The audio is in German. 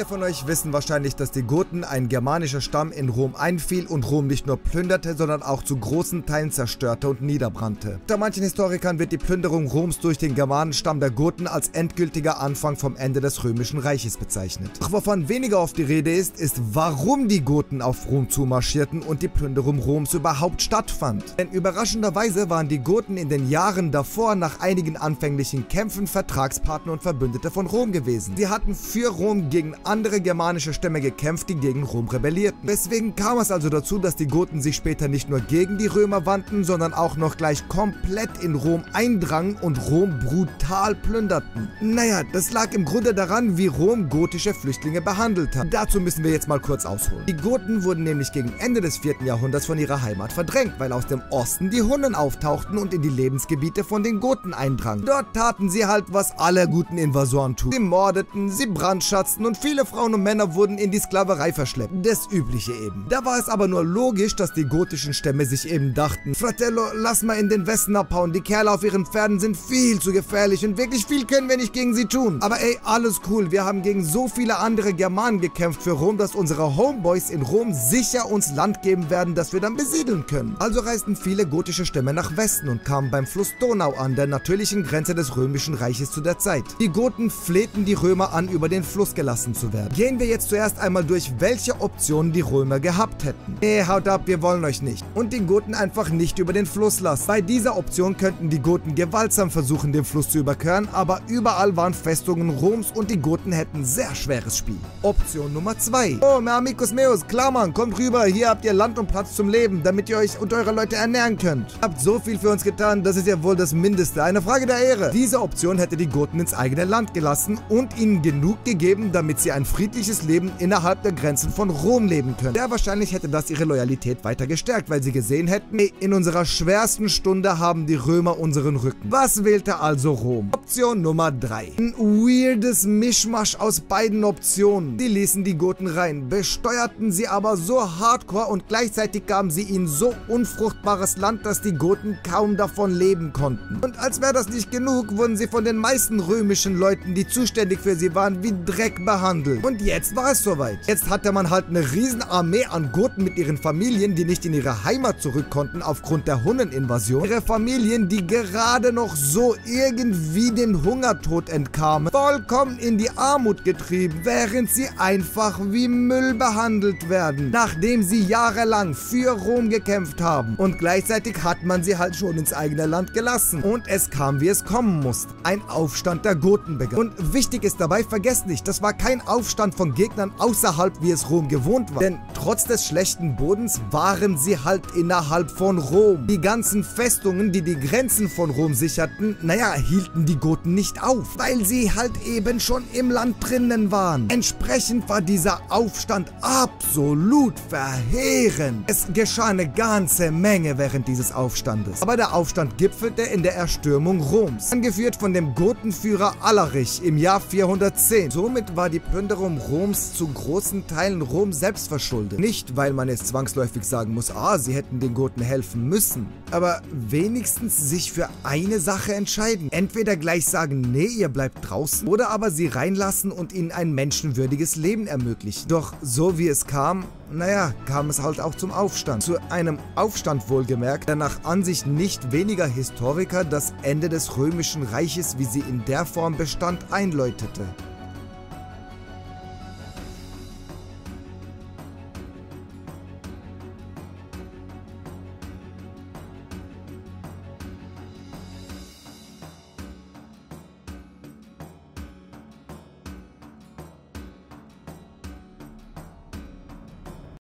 Viele von euch wissen wahrscheinlich, dass die Goten ein germanischer Stamm in Rom einfiel und Rom nicht nur plünderte, sondern auch zu großen Teilen zerstörte und niederbrannte. Unter manchen Historikern wird die Plünderung Roms durch den Germanenstamm der Goten als endgültiger Anfang vom Ende des römischen Reiches bezeichnet. Doch wovon weniger oft die Rede ist, ist warum die Goten auf Rom zumarschierten und die Plünderung Roms überhaupt stattfand. Denn überraschenderweise waren die Goten in den Jahren davor nach einigen anfänglichen Kämpfen Vertragspartner und Verbündete von Rom gewesen. Sie hatten für Rom gegen andere germanische Stämme gekämpft, die gegen Rom rebellierten. Deswegen kam es also dazu, dass die Goten sich später nicht nur gegen die Römer wandten, sondern auch noch gleich komplett in Rom eindrangen und Rom brutal plünderten. Naja, das lag im Grunde daran, wie Rom gotische Flüchtlinge behandelt hat. Dazu müssen wir jetzt mal kurz ausholen. Die Goten wurden nämlich gegen Ende des 4. Jahrhunderts von ihrer Heimat verdrängt, weil aus dem Osten die Hunnen auftauchten und in die Lebensgebiete von den Goten eindrangen. Dort taten sie halt, was alle guten Invasoren tun. Sie mordeten, sie brandschatzten und viele Frauen und Männer wurden in die Sklaverei verschleppt. Das Übliche eben. Da war es aber nur logisch, dass die gotischen Stämme sich eben dachten, Fratello, lass mal in den Westen abhauen, die Kerle auf ihren Pferden sind viel zu gefährlich und wirklich viel können wir nicht gegen sie tun. Aber ey, alles cool, wir haben gegen so viele andere Germanen gekämpft für Rom, dass unsere Homeboys in Rom sicher uns Land geben werden, das wir dann besiedeln können. Also reisten viele gotische Stämme nach Westen und kamen beim Fluss Donau an, der natürlichen Grenze des römischen Reiches zu der Zeit. Die Goten flehten die Römer an, über den Fluss gelassen zu werden. Gehen wir jetzt zuerst einmal durch, welche Optionen die Römer gehabt hätten. Nee, haut ab, wir wollen euch nicht. Und den Goten einfach nicht über den Fluss lassen. Bei dieser Option könnten die Goten gewaltsam versuchen, den Fluss zu überqueren, aber überall waren Festungen Roms und die Goten hätten sehr schweres Spiel. Option Nummer 2. Oh, me amigos meus, klar Mann, kommt rüber, hier habt ihr Land und Platz zum Leben, damit ihr euch und eure Leute ernähren könnt. Habt so viel für uns getan, das ist ja wohl das Mindeste, eine Frage der Ehre. Diese Option hätte die Goten ins eigene Land gelassen und ihnen genug gegeben, damit sie ein friedliches Leben innerhalb der Grenzen von Rom leben können. Sehr wahrscheinlich hätte das ihre Loyalität weiter gestärkt, weil sie gesehen hätten, in unserer schwersten Stunde haben die Römer unseren Rücken. Was wählte also Rom? Option Nummer 3. Ein weirdes Mischmasch aus beiden Optionen. Die ließen die Goten rein, besteuerten sie aber so hardcore und gleichzeitig gaben sie ihnen so unfruchtbares Land, dass die Goten kaum davon leben konnten. Und als wäre das nicht genug, wurden sie von den meisten römischen Leuten, die zuständig für sie waren, wie Dreck behandelt. Und jetzt war es soweit. Jetzt hatte man halt eine riesen Armee an Goten mit ihren Familien, die nicht in ihre Heimat zurück konnten aufgrund der Hunneninvasion. Ihre Familien, die gerade noch so irgendwie den Hungertod entkamen, vollkommen in die Armut getrieben, während sie einfach wie Müll behandelt werden, nachdem sie jahrelang für Rom gekämpft haben. Und gleichzeitig hat man sie halt schon ins eigene Land gelassen. Und es kam, wie es kommen musste. Ein Aufstand der Goten begann. Und wichtig ist dabei, vergesst nicht, das war kein Aufstand von Gegnern außerhalb, wie es Rom gewohnt war. Denn trotz des schlechten Bodens waren sie halt innerhalb von Rom. Die ganzen Festungen, die die Grenzen von Rom sicherten, naja, hielten die Goten nicht auf, weil sie halt eben schon im Land drinnen waren. Entsprechend war dieser Aufstand absolut verheerend. Es geschah eine ganze Menge während dieses Aufstandes. Aber der Aufstand gipfelte in der Erstürmung Roms, angeführt von dem Gotenführer Alarich im Jahr 410. Somit war die Plünderung Roms zu großen Teilen Rom selbst verschuldet. Nicht, weil man jetzt zwangsläufig sagen muss, ah, sie hätten den Goten helfen müssen, aber wenigstens sich für eine Sache entscheiden. Entweder gleich sagen, nee, ihr bleibt draußen, oder aber sie reinlassen und ihnen ein menschenwürdiges Leben ermöglichen. Doch so wie es kam, naja, kam es halt auch zum Aufstand. Zu einem Aufstand wohlgemerkt, der nach Ansicht nicht weniger Historiker das Ende des römischen Reiches, wie sie in der Form bestand, einläutete.